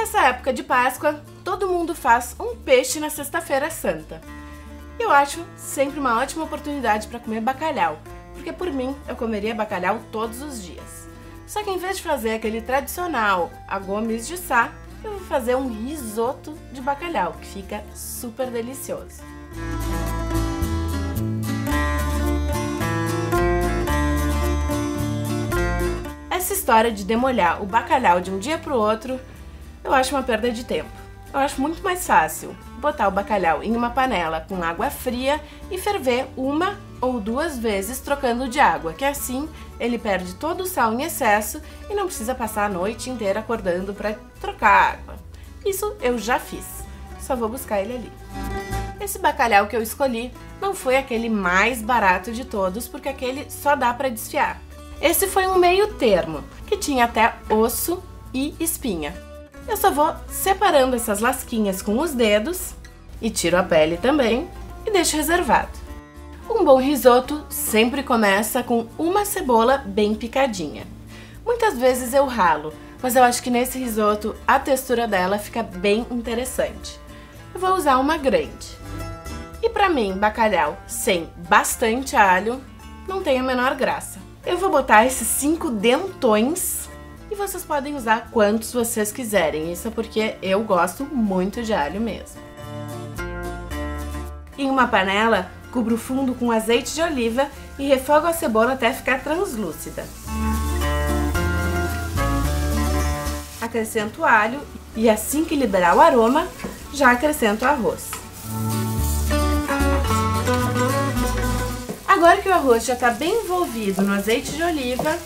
Nessa época de Páscoa, todo mundo faz um peixe na Sexta-feira Santa. Eu acho sempre uma ótima oportunidade para comer bacalhau, porque por mim eu comeria bacalhau todos os dias. Só que em vez de fazer aquele tradicional a gomes de sá, eu vou fazer um risoto de bacalhau, que fica super delicioso. Essa história de demolhar o bacalhau de um dia para o outro eu acho uma perda de tempo. Eu acho muito mais fácil botar o bacalhau em uma panela com água fria e ferver uma ou duas vezes trocando de água, que assim ele perde todo o sal em excesso e não precisa passar a noite inteira acordando para trocar água. Isso eu já fiz, só vou buscar ele ali. Esse bacalhau que eu escolhi não foi aquele mais barato de todos, porque aquele só dá para desfiar. Esse foi um meio termo, que tinha até osso e espinha. Eu só vou separando essas lasquinhas com os dedos e tiro a pele também e deixo reservado. Um bom risoto sempre começa com uma cebola bem picadinha. Muitas vezes eu ralo, mas eu acho que nesse risoto a textura dela fica bem interessante. Eu vou usar uma grande. E para mim, bacalhau sem bastante alho não tem a menor graça. Eu vou botar esses cinco dentões vocês podem usar quantos vocês quiserem. Isso é porque eu gosto muito de alho mesmo. Em uma panela, cubro o fundo com azeite de oliva e refogo a cebola até ficar translúcida. Acrescento o alho e assim que liberar o aroma, já acrescento o arroz. Agora que o arroz já está bem envolvido no azeite de oliva,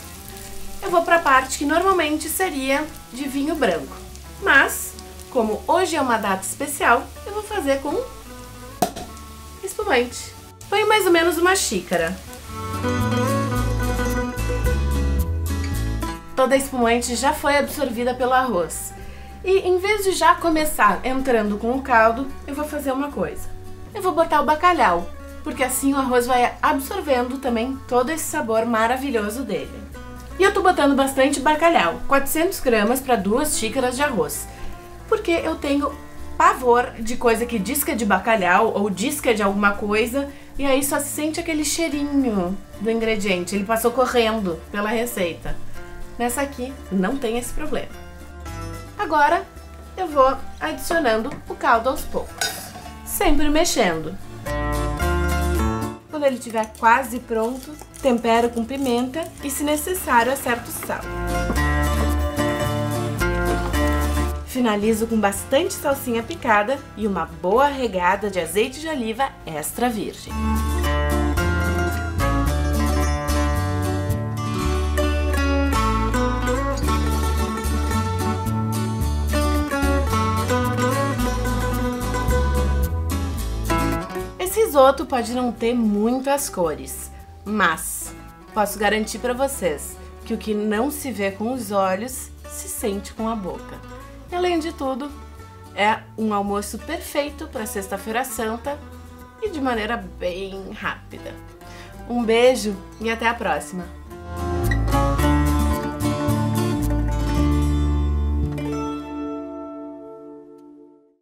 eu vou para a parte que normalmente seria de vinho branco. Mas, como hoje é uma data especial, eu vou fazer com espumante. Põe mais ou menos uma xícara. Toda a espumante já foi absorvida pelo arroz. E em vez de já começar entrando com o caldo, eu vou fazer uma coisa. Eu vou botar o bacalhau, porque assim o arroz vai absorvendo também todo esse sabor maravilhoso dele. E eu tô botando bastante bacalhau, 400 gramas para duas xícaras de arroz, porque eu tenho pavor de coisa que é de bacalhau ou é de alguma coisa e aí só se sente aquele cheirinho do ingrediente, ele passou correndo pela receita. Nessa aqui não tem esse problema. Agora eu vou adicionando o caldo aos poucos, sempre mexendo. Quando ele estiver quase pronto, tempero com pimenta e, se necessário, acerto o sal. Finalizo com bastante salsinha picada e uma boa regada de azeite de oliva extra virgem. risoto pode não ter muitas cores, mas posso garantir para vocês que o que não se vê com os olhos se sente com a boca. E além de tudo, é um almoço perfeito para Sexta-feira Santa e de maneira bem rápida. Um beijo e até a próxima!